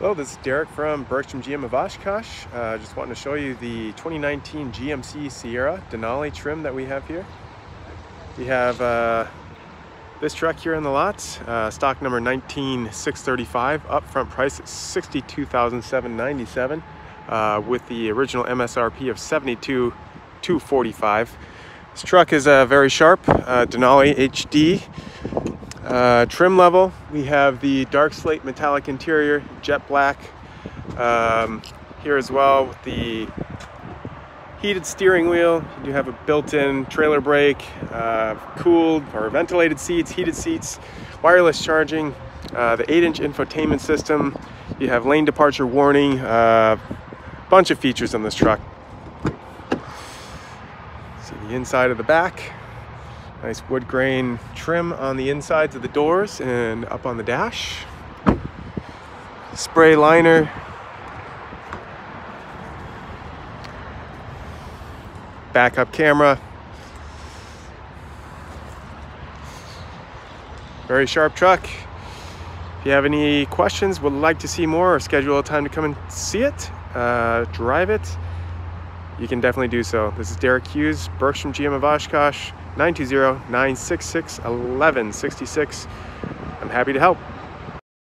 Hello, this is Derek from Bergstrom GM of Oshkosh. Uh, just wanting to show you the 2019 GMC Sierra Denali trim that we have here. We have uh, this truck here in the lot, uh, stock number 19635, upfront price at 62797 uh, with the original MSRP of 72245 This truck is uh, very sharp, uh, Denali HD. Uh, trim level, we have the dark slate metallic interior, jet black. Um, here as well with the heated steering wheel. You do have a built-in trailer brake, uh, cooled or ventilated seats, heated seats, wireless charging, uh, the 8-inch infotainment system. You have lane departure warning, uh, bunch of features on this truck. See the inside of the back. Nice wood grain trim on the insides of the doors and up on the dash. Spray liner. Backup camera. Very sharp truck. If you have any questions, would like to see more or schedule a time to come and see it, uh, drive it, you can definitely do so. This is Derek Hughes, Bergstrom GM of Oshkosh. 920-966-1166. I'm happy to help.